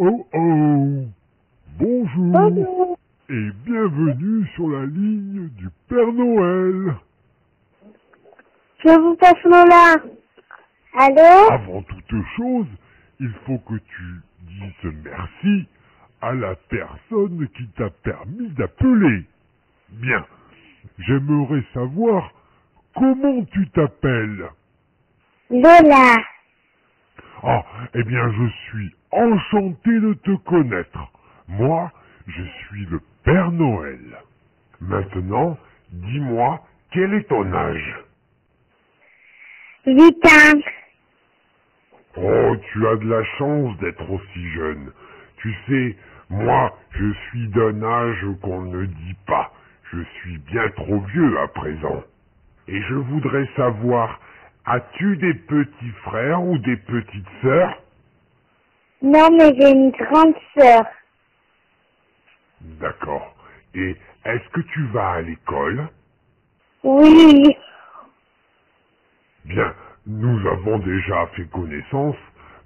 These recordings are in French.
oh oh Bonjour Bonjour. et bienvenue sur la ligne du Père Noël. Je vous passe mon là. Allô Avant toute chose, il faut que tu dises merci à la personne qui t'a permis d'appeler. Bien, j'aimerais savoir comment tu t'appelles. Lola. Ah, eh bien, je suis enchanté de te connaître. Moi, je suis le Père Noël. Maintenant, dis-moi, quel est ton âge? Huit ans. Oh, tu as de la chance d'être aussi jeune. Tu sais, moi, je suis d'un âge qu'on ne dit pas. Je suis bien trop vieux à présent. Et je voudrais savoir, as-tu des petits frères ou des petites sœurs? Non, mais j'ai une grande sœur. D'accord. Et est-ce que tu vas à l'école? Oui. Bien, nous avons déjà fait connaissance,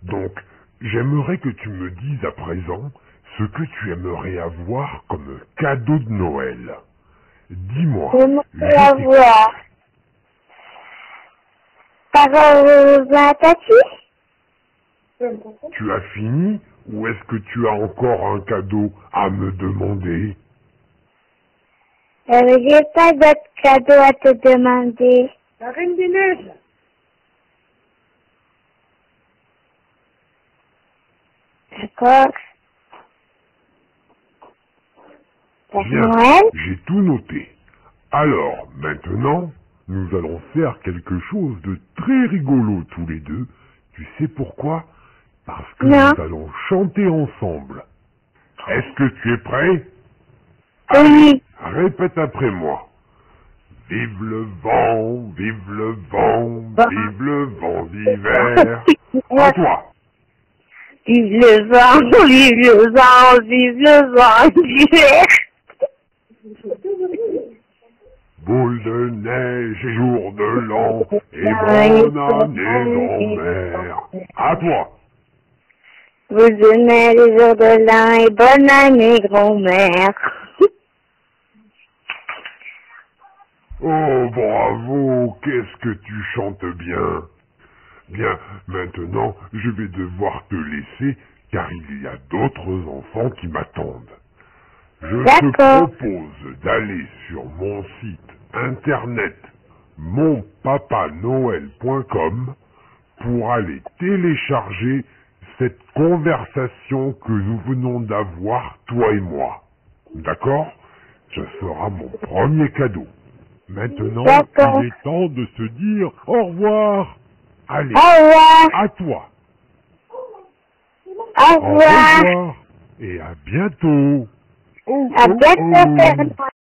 donc j'aimerais que tu me dises à présent ce que tu aimerais avoir comme cadeau de Noël. Dis-moi. J'aimerais avoir. Parole euh, Tati Tu as fini ou est-ce que tu as encore un cadeau à me demander? Euh, J'ai pas d'autre cadeau à te demander. La Reine des Neiges. D'accord Bien, j'ai tout noté. Alors, maintenant, nous allons faire quelque chose de très rigolo tous les deux. Tu sais pourquoi? Parce que Non. nous allons chanter ensemble. Est-ce que tu es prêt? Oui. Répète après moi. Vive le vent, vive le vent, vive le vent d'hiver. À toi. Vive le vent, vive le vent, vive le vent d'hiver. Boule de neige et jour de l'an, et Oui. bonne année grand-mère. À toi. Vous donnez les jours de l'an et bonne année, grand-mère. Oh, bravo, qu'est-ce que tu chantes bien. Bien, maintenant, je vais devoir te laisser, car il y a d'autres enfants qui m'attendent. Je te propose d'aller sur mon site internet monpapanoël.com pour aller télécharger cette conversation que nous venons d'avoir, toi et moi. D'accord? Ce sera mon premier cadeau. Maintenant, il est temps de se dire au revoir. Allez, Au revoir. à toi. Au Au revoir. revoir et à bientôt. Oh, À oh, bientôt, oh.